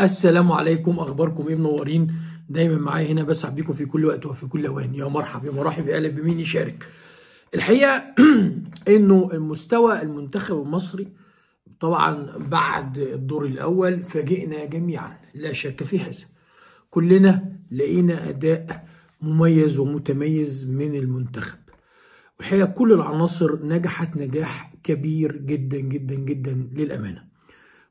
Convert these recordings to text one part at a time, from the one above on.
السلام عليكم. أخباركم إيه؟ منورين. دايما معايا هنا بسعد بيكم في كل وقت وفي كل أوان. يا مرحب يا مرحب يا أهلا بمين يشارك؟ الحقيقة إنه المستوى المنتخب المصري طبعا بعد الدور الأول فاجئنا جميعا لا شك في هذا. كلنا لقينا أداء مميز ومتميز من المنتخب. والحقيقة كل العناصر نجحت نجاح كبير جدا جدا جدا للأمانة.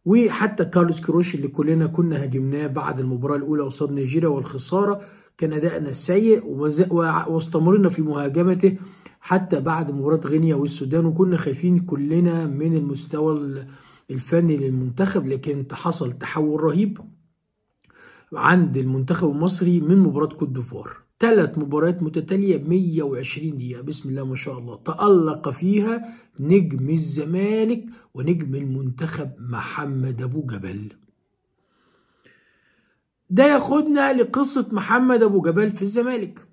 وحتى كارلوس كروش اللي كلنا كنا هاجمناه بعد المباراة الأولى قصاد نيجيريا والخسارة كان أدائنا سيء واستمرنا في مهاجمته حتى بعد مباراة غينيا والسودان وكنا خايفين كلنا من المستوى الفني للمنتخب لكن حصل تحول رهيب عند المنتخب المصري من مباراة كوت ديفوار. ثلاث مباريات متتالية 120 دقيقة. بسم الله ما شاء الله. تألق فيها نجم الزمالك ونجم المنتخب محمد أبو جبل. ده ياخدنا لقصة محمد أبو جبل في الزمالك.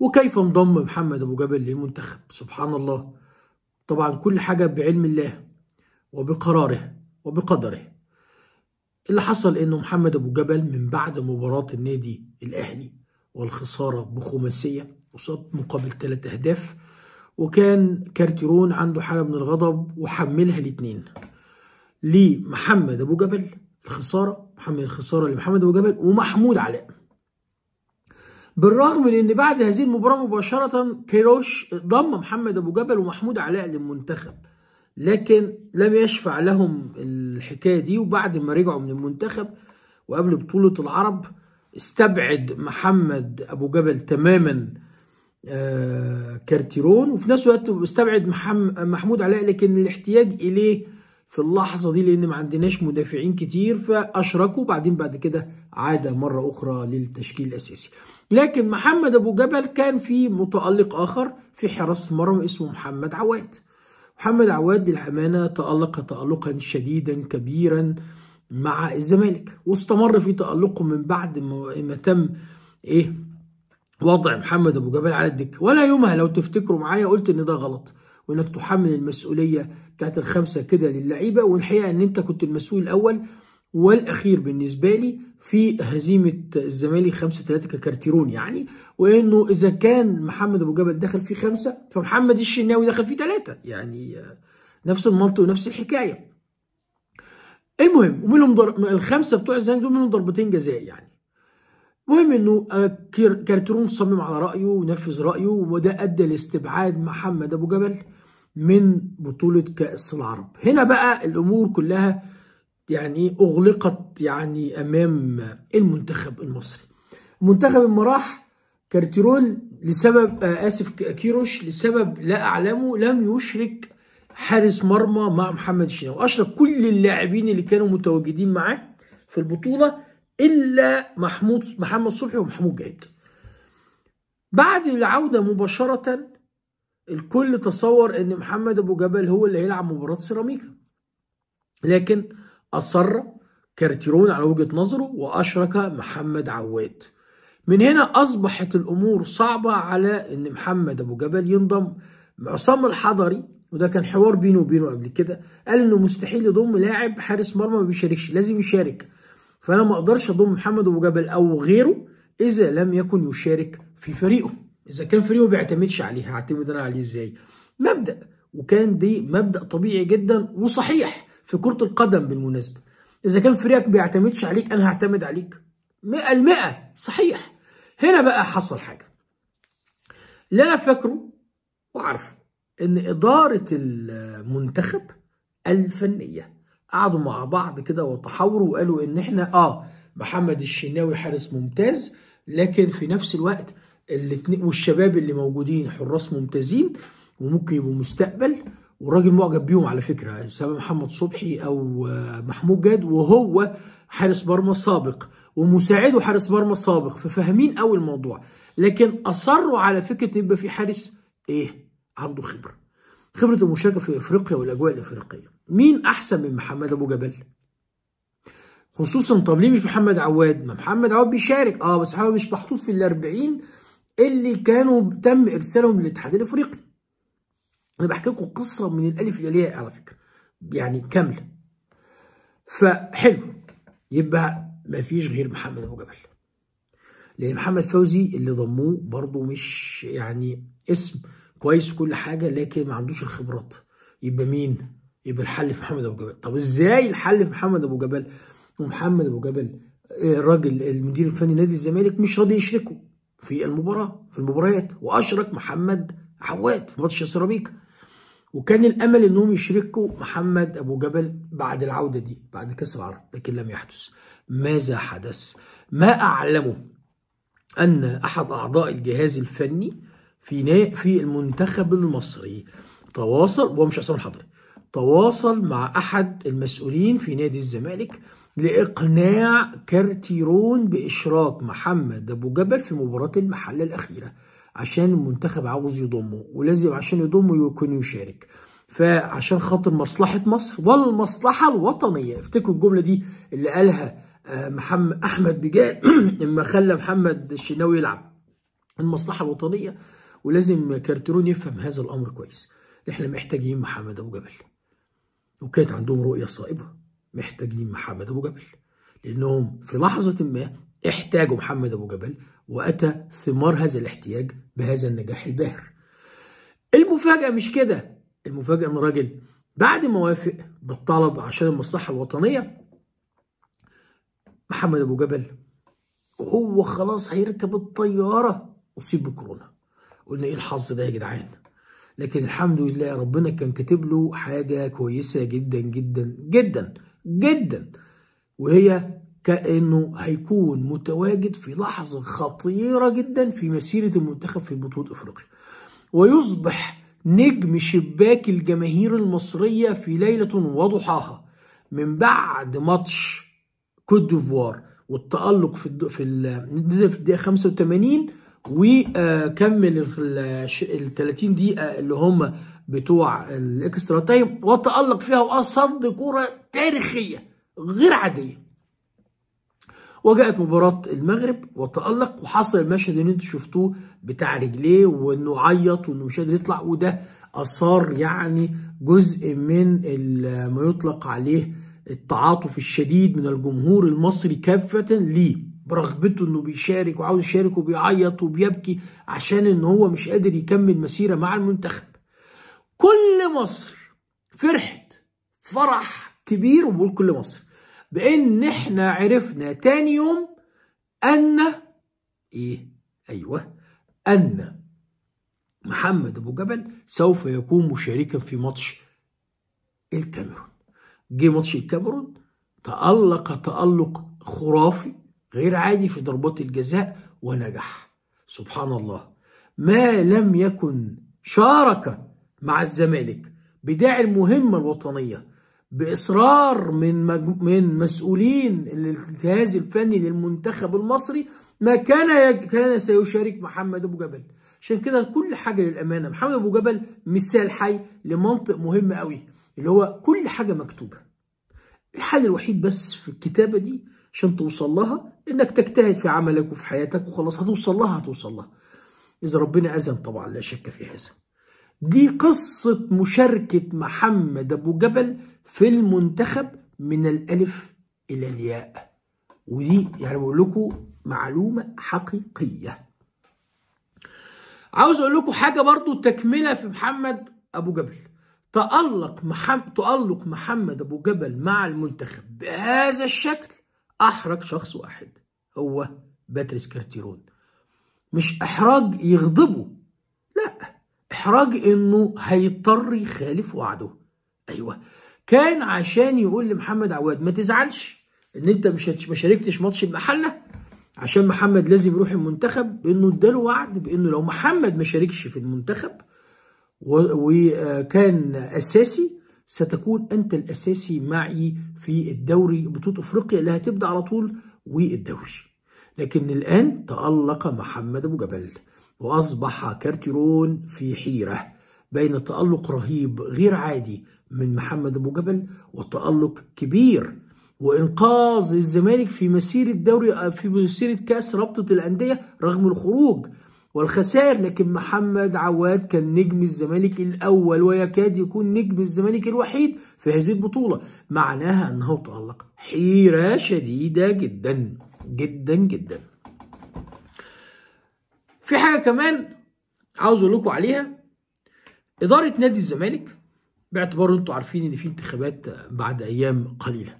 وكيف انضم محمد أبو جبل للمنتخب؟ سبحان الله. طبعا كل حاجة بعلم الله وبقراره وبقدره. اللي حصل إنه محمد أبو جبل من بعد مباراة النادي الأهلي والخسارة بخماسية وصاب مقابل ثلاث أهداف وكان كارتيرون عنده حالة من الغضب وحملها الاثنين لمحمد أبو جبل الخسارة محمد الخسارة لمحمد أبو جبل ومحمود علاء. بالرغم من إن بعد هذه المباراة مباشرة كيروش ضم محمد أبو جبل ومحمود علاء للمنتخب لكن لم يشفع لهم الحكاية دي وبعد ما رجعوا من المنتخب وقبل بطولة العرب استبعد محمد أبو جبل تماما كارتيرون وفي نفس الوقت استبعد محمود علاء لكن الاحتياج إليه في اللحظة دي لأن ما عندناش مدافعين كتير فأشركوا بعدين بعد كده عاد مرة أخرى للتشكيل الأساسي. لكن محمد أبو جبل كان في متألق آخر في حراسه مرمى اسمه محمد عواد. محمد عواد للامانه تألق تالقا شديدا كبيرا مع الزمالك واستمر في تألقه من بعد ما تم إيه وضع محمد أبو جبل على الدكة. ولا يومها لو تفتكروا معايا قلت إن ده غلط وإنك تحمل المسؤولية بتاعت الخمسة كده للعيبة والحقيقة إن أنت كنت المسؤول الأول والأخير بالنسبة لي في هزيمة الزمالك 5 3 ككارتيرون يعني وإنه إذا كان محمد أبو جبل دخل فيه خمسة فمحمد الشناوي دخل فيه ثلاثة يعني نفس المنطق ونفس الحكاية. المهم ومنهم ضر... الخمسة بتوع الزمالك دول منهم ضربتين جزاء يعني. المهم إنه كارترون صمم على رأيه ونفذ رأيه وده أدى لاستبعاد محمد أبو جبل من بطولة كأس العرب. هنا بقى الأمور كلها يعني أغلقت يعني أمام المنتخب المصري. المنتخب لما راح كارتيرون لسبب آسف كيروش لسبب لا أعلمه لم يشرك حارس مرمى مع محمد الشناوي اشرك كل اللاعبين اللي كانوا متواجدين معاه في البطولة إلا محمود محمد صبحي ومحمود جاد بعد العودة مباشرة الكل تصور إن محمد أبو جبل هو اللي هيلعب مباراة سيراميكا. لكن أصر كارتيرون على وجهة نظره وأشرك محمد عواد. من هنا أصبحت الأمور صعبة على إن محمد أبو جبل ينضم. عصام الحضري وده كان حوار بينه وبينه قبل كده. قال إنه مستحيل يضم لاعب حارس مرمى ما بيشاركش لازم يشارك. فأنا ما أقدرش أضم محمد أبو جبل أو غيره إذا لم يكن يشارك في فريقه. إذا كان فريقه ما بيعتمدش عليه هعتمد أنا عليه إزاي؟ مبدأ وكان دي مبدأ طبيعي جدا وصحيح في كرة القدم بالمناسبة. إذا كان فريقك بيعتمدش عليك أنا هعتمد عليك. 100% صحيح. هنا بقى حصل حاجة. اللي أنا فاكره وعارفه. إن إدارة المنتخب الفنية. قعدوا مع بعض كده وتحاوروا وقالوا إن إحنا آه محمد الشناوي حارس ممتاز لكن في نفس الوقت الاثنين والشباب اللي موجودين حراس ممتازين وممكن يبقوا مستقبل. والراجل معجب بيهم على فكرة سواء محمد صبحي أو محمود جاد وهو حارس مرمى سابق ومساعده حارس مرمى سابق ففاهمين قوي الموضوع. لكن أصروا على فكرة يبقى في حارس إيه؟ عنده خبرة. خبرة المشاركة في إفريقيا والأجواء الإفريقية. مين أحسن من محمد أبو جبل؟ خصوصا طب ليه مش محمد عواد؟ ما محمد عواد بيشارك. آه بس محمد مش محطوط في الأربعين اللي كانوا تم إرسالهم للاتحاد الإفريقي. أنا بحكي لكم قصة من الألف إلى الياء على فكرة. يعني كاملة. فحلو. يبقى مفيش غير محمد أبو جبل. لأن محمد فوزي اللي ضموه برضه مش يعني اسم كويس كل حاجة لكن ما عندوش الخبرات. يبقى مين؟ يبقى الحل في محمد أبو جبل. طب إزاي الحل في محمد أبو جبل؟ ومحمد أبو جبل الراجل المدير الفني نادي الزمالك مش راضي يشركه في المباراة في المباريات. وأشرك محمد عواد في ماتش سيراميكا. وكان الأمل إنهم يشركوا محمد أبو جبل بعد العودة دي بعد كأس العرب لكن لم يحدث. ماذا حدث؟ ما اعلمه أن أحد أعضاء الجهاز الفني في في المنتخب المصري. تواصل وهو مش عصام الحضري. تواصل مع أحد المسؤولين في نادي الزمالك لإقناع كارتيرون باشراك محمد أبو جبل في مباراة المحلة الأخيرة عشان المنتخب عاوز يضمه ولازم عشان يضمه يكون يشارك. فعشان خاطر مصلحة مصر والمصلحة الوطنية. افتكروا الجملة دي اللي قالها محمد أحمد بجاد لما خلى محمد الشناوي يلعب. المصلحة الوطنية ولازم كارترون يفهم هذا الأمر كويس. إحنا محتاجين محمد أبو جبل. وكانت عندهم رؤية صائبة. محتاجين محمد أبو جبل. لأنهم في لحظة ما احتاجوا محمد أبو جبل وأتى ثمار هذا الاحتياج بهذا النجاح الباهر. المفاجأة مش كده. المفاجأة أن الراجل بعد ما وافق بالطلب عشان المصلحة الوطنية محمد أبو جبل وهو خلاص هيركب الطيارة أصيب بكورونا. قلنا إيه الحظ ده يا جدعان؟ لكن الحمد لله ربنا كان كاتب له حاجة كويسة جدا جدا جدا جدا. وهي كأنه هيكون متواجد في لحظة خطيرة جدا في مسيرة المنتخب في بطولة أفريقيا. ويصبح نجم شباك الجماهير المصرية في ليلة وضحاها من بعد ماتش كوت ديفوار والتألق في الد... في نزل في الدقيقة 85 وكمل ال 30 دقيقة اللي هم بتوع ال extra time وتألق فيها وصد كرة تاريخية غير عادية. وجاءت مباراة المغرب وتألق وحصل المشهد اللي أنتوا شفتوه بتاع رجليه وإنه عيط وإنه مش قادر يطلع وده أثار يعني جزء من ما يطلق عليه التعاطف الشديد من الجمهور المصري كافة ليه. برغبته إنه بيشارك وعاوز يشارك وبيعيط وبيبكي عشان إن هو مش قادر يكمل مسيرة مع المنتخب. كل مصر فرحت فرح كبير وبقول كل مصر بإن إحنا عرفنا تاني يوم أن إيه؟ أيوه أن محمد أبو جبل سوف يكون مشاركا في ماتش الكاميرون. جه ماتش الكاميرون تألق تألق خرافي غير عادي في ضربات الجزاء ونجح سبحان الله ما لم يكن شارك مع الزمالك بداعي المهمة الوطنية بإصرار من. من مسؤولين الجهاز الفني للمنتخب المصري ما كان. كان سيشارك محمد أبو جبل عشان كده كل حاجة للأمانة محمد أبو جبل مثال حي لمنطق مهم قوي اللي هو كل حاجة مكتوبة الحل الوحيد بس في الكتابة دي عشان توصل لها؟ إنك تجتهد في عملك وفي حياتك وخلاص هتوصل لها هتوصل لها. إذا ربنا أذن طبعا لا شك في هذا. دي قصة مشاركة محمد أبو جبل في المنتخب من الألف إلى الياء. ودي يعني بقول لكم معلومة حقيقية. عاوز أقول لكم حاجة برضو تكملة في محمد أبو جبل. تألق محمد تألق محمد أبو جبل مع المنتخب بهذا الشكل أحرج شخص واحد هو باتريس كارتيرون. مش إحراج يغضبه لا إحراج إنه هيضطر يخالف وعده. أيوه. كان عشان يقول لمحمد عواد ما تزعلش إن أنت مش ما شاركتش ماتش المحله عشان محمد لازم يروح المنتخب بإنه اداله وعد بإنه لو محمد ما شاركش في المنتخب وكان أساسي ستكون أنت الأساسي معي في الدوري بطولة أفريقيا اللي هتبدأ على طول والدوري. لكن الآن تألق محمد أبو جبل وأصبح كارتيرون في حيرة بين تألق رهيب غير عادي من محمد أبو جبل وتألق كبير وإنقاذ الزمالك في مسيرة دوري في مسيرة كأس رابطة الأندية رغم الخروج والخسائر لكن محمد عواد كان نجم الزمالك الأول ويكاد يكون نجم الزمالك الوحيد في هذه البطولة. معناها أنه تألق حيرة شديدة جدا جدا جدا. في حاجة كمان عاوز أقول لكم عليها. إدارة نادي الزمالك باعتبار أنتوا عارفين إن في انتخابات بعد أيام قليلة.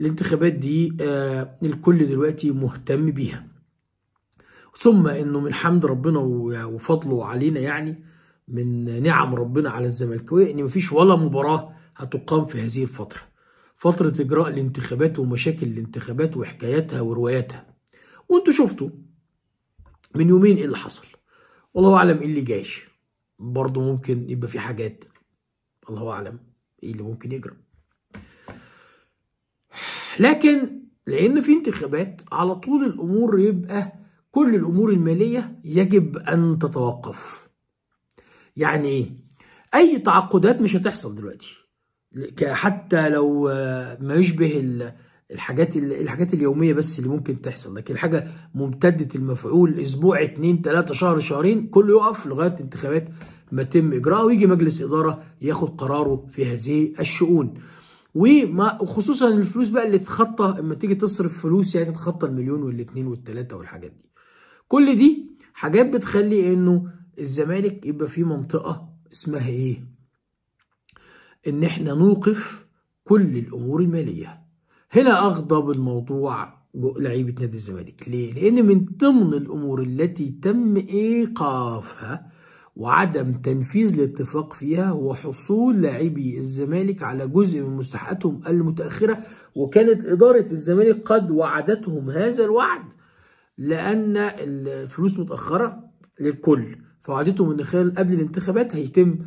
الانتخابات دي آه الكل دلوقتي مهتم بيها. ثم إنه من حمد ربنا وفضله علينا يعني من نعم ربنا على الزملكاويه ان مفيش ولا مباراة هتقام في هذه الفترة. فترة إجراء الانتخابات ومشاكل الانتخابات وحكاياتها ورواياتها. وأنتوا شفتوا من يومين إيه اللي حصل؟ والله أعلم إيه اللي جايش برضه ممكن يبقى في حاجات. الله أعلم إيه اللي ممكن يجرى. لكن لأن في انتخابات على طول الأمور يبقى كل الأمور المالية يجب أن تتوقف. يعني إيه أي تعاقدات مش هتحصل دلوقتي. حتى لو ما يشبه الحاجات الحاجات اليومية بس اللي ممكن تحصل. لكن حاجة ممتدة المفعول أسبوع اتنين تلاتة شهر شهرين كله يقف لغاية انتخابات ما يتم اجراءها ويجي مجلس إدارة ياخد قراره في هذه الشؤون. وخصوصا الفلوس بقى اللي تتخطى أما تيجي تصرف فلوس يعني تتخطى المليون والاثنين والثلاثه والحاجات دي. كل دي حاجات بتخلي انه الزمالك يبقى في منطقة اسمها إيه؟ ان إحنا نوقف كل الأمور المالية. هنا اغضب الموضوع لعيبة نادي الزمالك. ليه؟ لأن من ضمن الأمور التي تم ايقافها وعدم تنفيذ الاتفاق فيها هو حصول لاعبي الزمالك على جزء من مستحقاتهم المتأخرة وكانت إدارة الزمالك قد وعدتهم هذا الوعد. لأن الفلوس متأخرة للكل. فوعدتهم إن خلال قبل الانتخابات هيتم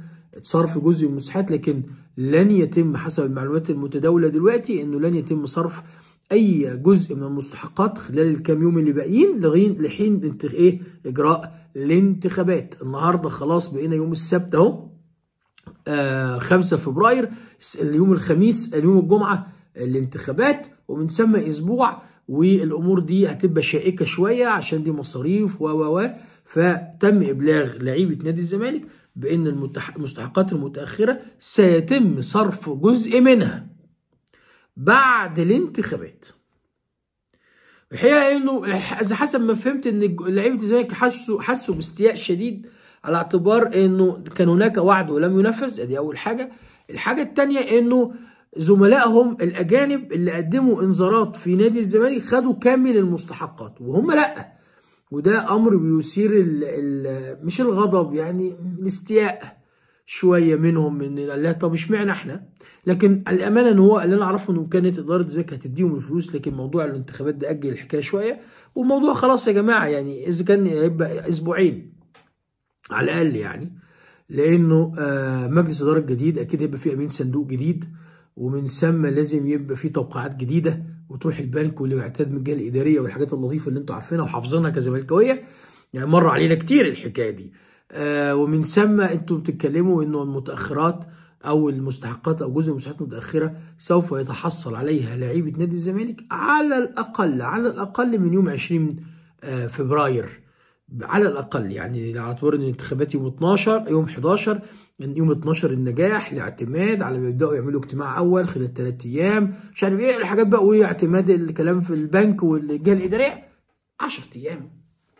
صرف جزء من المساحات لكن لن يتم حسب المعلومات المتداولة دلوقتي إنه لن يتم صرف أي جزء من المستحقات خلال الكام يوم اللي باقيين لحين إيه إجراء الانتخابات. النهارده خلاص بقينا يوم السبت أهو آه 5 فبراير اليوم الخميس اليوم الجمعة الانتخابات ومن ثم أسبوع والأمور دي هتبقى شائكة شوية عشان دي مصاريف و و فتم إبلاغ لعيبة نادي الزمالك بإن المستحقات المتأخرة سيتم صرف جزء منها بعد الانتخابات. الحقيقة إنه إذا حسب ما فهمت إن لعيبة الزمالك حسوا حسوا باستياء شديد على اعتبار إنه كان هناك وعد ولم ينفذ ادي أول حاجة. الحاجة الثانية إنه زملائهم الأجانب اللي قدموا انذارات في نادي الزمالك خدوا كامل المستحقات وهم لأ. وده أمر بيثير مش الغضب يعني الاستياء شوية منهم من الله طب اشمعنى إحنا؟ لكن الأمانة إن هو اللي أنا أعرفه إنه كانت إدارة زكاه هتديهم الفلوس لكن موضوع الانتخابات ده أجل الحكاية شوية. والموضوع خلاص يا جماعة يعني إذا كان هيبقى أسبوعين على الأقل يعني لأنه آه مجلس إدارة جديد أكيد هيبقى فيه أمين صندوق جديد. ومن ثم لازم يبقى فيه توقيعات جديدة وتروح البنك واللي يعتاد من الجهة الإدارية والحاجات اللطيفة اللي أنتوا عارفينها وحافظينها كزملكاوية. يعني مر علينا كتير الحكاية دي. آه ومن ثم أنتوا بتتكلموا انه المتأخرات أو المستحقات أو جزء من المستحقات المتأخرة سوف يتحصل عليها لعيبة نادي الزمالك على الأقل على الأقل من يوم 20 آه فبراير. على الأقل يعني على إن الانتخابات يوم 12 يوم 11 يوم 12 النجاح الاعتماد على ما يبدأوا يعملوا اجتماع أول خلال ثلاث أيام. مش عارف إيه الحاجات بقى واعتماد الكلام في البنك والجهة الإدارية. 10 أيام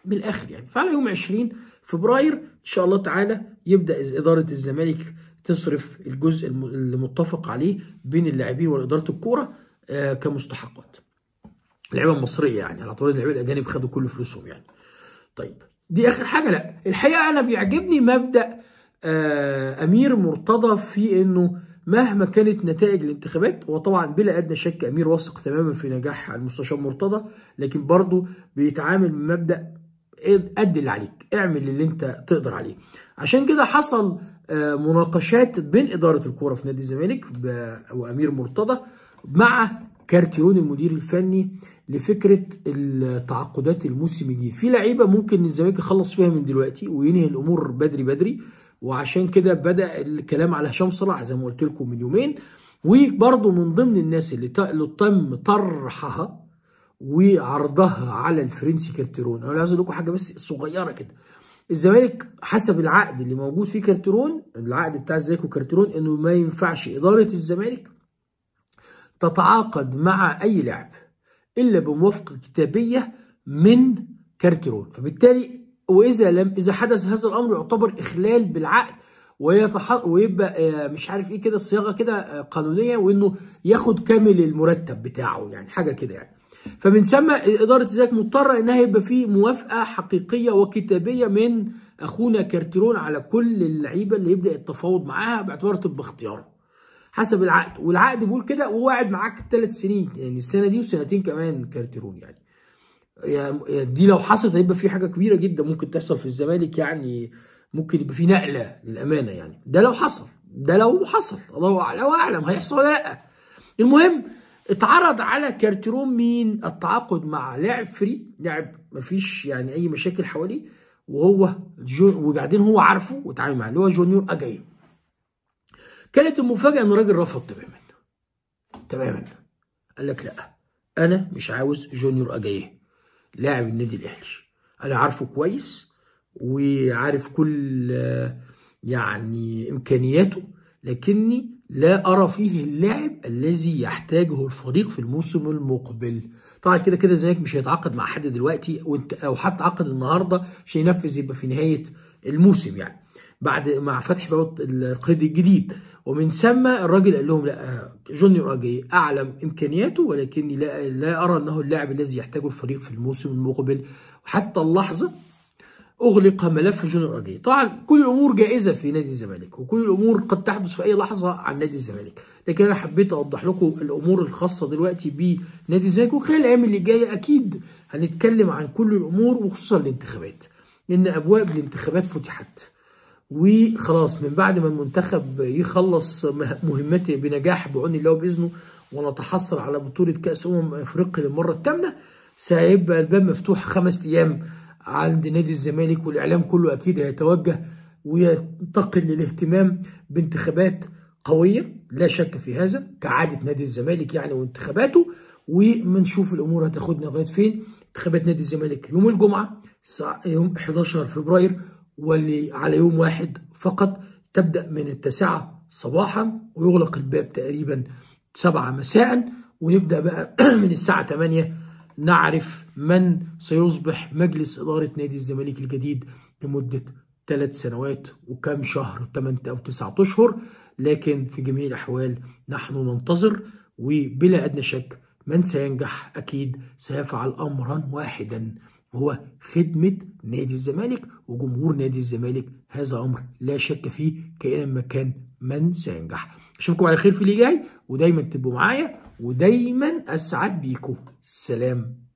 من الآخر يعني. فعلى يوم 20 فبراير إن شاء الله تعالى يبدأ إدارة الزمالك تصرف الجزء المتفق عليه بين اللاعبين وإدارة الكورة آه كمستحقات. اللعيبه المصريه يعني على اعتبار اللعيبة الأجانب خدوا كل فلوسهم يعني. طيب دي آخر حاجة. لا الحقيقة أنا بيعجبني مبدأ آه أمير مرتضى في إنه مهما كانت نتائج الانتخابات هو طبعا بلا أدنى شك أمير واثق تماما في نجاح المستشار مرتضى لكن برضه بيتعامل بمبدأ قد اللي عليك اعمل اللي أنت تقدر عليه. عشان كده حصل آه مناقشات بين إدارة الكورة في نادي الزمالك وأمير مرتضى مع كارتيرون المدير الفني لفكرة التعاقدات الموسم الجديد في لعيبة ممكن الزمالك يخلص فيها من دلوقتي وينهي الأمور بدري بدري وعشان كده بدأ الكلام على هشام صلاح زي ما قلت لكم من يومين. وبرضه من ضمن الناس اللي تم طرحها وعرضها على الفرنسي كارتيرون. أنا عايز أقول لكم حاجة بس صغيرة كده. الزمالك حسب العقد اللي موجود فيه كارترون العقد بتاع الزمالك وكارترون إنه ما ينفعش إدارة الزمالك تتعاقد مع أي لاعب. إلا بموافقة كتابية من كارترون فبالتالي واذا لم إذا حدث هذا الأمر يعتبر إخلال بالعقد. ويبقى مش عارف إيه كده الصياغه كده قانونية وإنه ياخد كامل المرتب بتاعه يعني حاجة كده يعني فمن ثم إدارة الزمالك مضطرة إنها يبقى في موافقة حقيقية وكتابية من أخونا كارتيرون على كل اللعيبة اللي يبدأ التفاوض معاها باعتبار تبقى اختياره حسب العقد. والعقد بيقول كده وهو قاعد معاك ثلاث سنين يعني السنة دي وسنتين كمان كارتيرون يعني. يعني دي لو حصلت هيبقى في حاجة كبيرة جدا ممكن تحصل في الزمالك يعني ممكن يبقى في نقلة للأمانة يعني. ده لو حصل ده لو حصل الله أعلم هيحصل ولا لأ. المهم اتعرض على كارتيرون مين؟ التعاقد مع لاعب free لاعب مفيش يعني أي مشاكل حواليه وهو وبعدين هو عارفه وتعامل معاه اللي هو جونيور اجاي كانت المفاجاه إن الراجل رفض. تماما. تماما. قال لك لا. أنا مش عاوز جونيور اجاي لاعب النادي الأهلي. أنا عارفه كويس وعارف كل يعني إمكانياته لكني لا أرى فيه اللاعب الذي يحتاجه الفريق في الموسم المقبل. طبعا كده كده الزمالك مش هيتعاقد مع حد دلوقتي وانت لو حد عقد النهارده مش هينفذ يبقى في نهاية الموسم يعني. بعد مع فتح باب القيد الجديد. ومن ثم الراجل قال لهم لا جونيور اجاي أعلم إمكانياته ولكني لا لا أرى أنه اللاعب الذي يحتاجه الفريق في الموسم المقبل. وحتى اللحظة أغلق ملف جونيور اجاي طبعا كل الأمور جائزة في نادي الزمالك وكل الأمور قد تحدث في أي لحظة عن نادي الزمالك. لكن أنا حبيت أوضح لكم الأمور الخاصة دلوقتي بنادي الزمالك. وخلال الأيام اللي جاية أكيد هنتكلم عن كل الأمور وخصوصا الانتخابات. لأن أبواب الانتخابات فتحت. وخلاص من بعد ما المنتخب يخلص مهمته بنجاح بعون الله بإذنه ونتحصل على بطولة كأس أمم أفريقيا للمرة الثامنة سيبقى الباب مفتوح خمس أيام عند نادي الزمالك والإعلام كله أكيد هيتوجه وينتقل للاهتمام بانتخابات قوية لا شك في هذا كعادة نادي الزمالك يعني وانتخاباته. ومنشوف الأمور هتاخدنا لغاية فين. انتخابات نادي الزمالك يوم الجمعة يوم 11 فبراير واللي على يوم واحد فقط تبدأ من التاسعة صباحا ويغلق الباب تقريبا سبعة مساء. ونبدأ بقى من الساعة 8 نعرف من سيصبح مجلس إدارة نادي الزمالك الجديد لمدة ثلاث سنوات وكم شهر 8 أو 9 أشهر. لكن في جميع الأحوال نحن ننتظر وبلا أدنى شك من سينجح أكيد سيفعل أمرا واحدا. هو خدمة نادي الزمالك وجمهور نادي الزمالك. هذا أمر لا شك فيه كائنا ما كان من سينجح. أشوفكم على خير في اللي جاي ودايما تبقوا معايا ودايما أسعد بيكم. سلام.